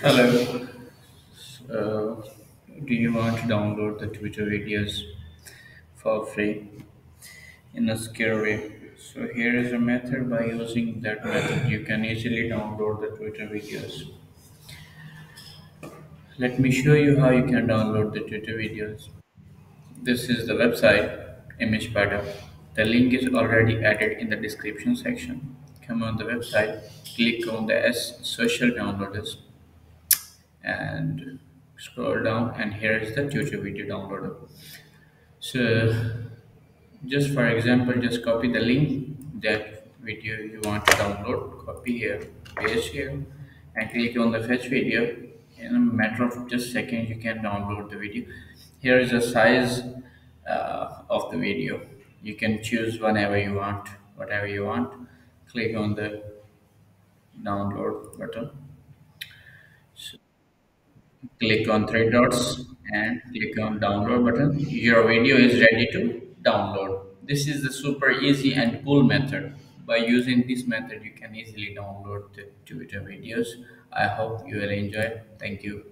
Hello. Uh, do you want to download the Twitter videos for free in a secure way? So here is a method by using that method you can easily download the Twitter videos. Let me show you how you can download the Twitter videos. This is the website ImgPanda. The link is already added in the description section. Come on the website, click on the S social downloaders and scroll down and here is the Twitter video downloader. So just for example, just copy the link that video you want to download, copy here, paste here, and click on the fetch video. In a matter of just seconds, you can download the video. Here is the size uh, of the video. You can choose whenever you want, whatever you want. Click on the download button. Click on three dots and click on download button. Your video is ready to download. This is the super easy and cool method. By using this method you can easily download the twitter videos. I hope you will enjoy. Thank you